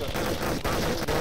Nossa.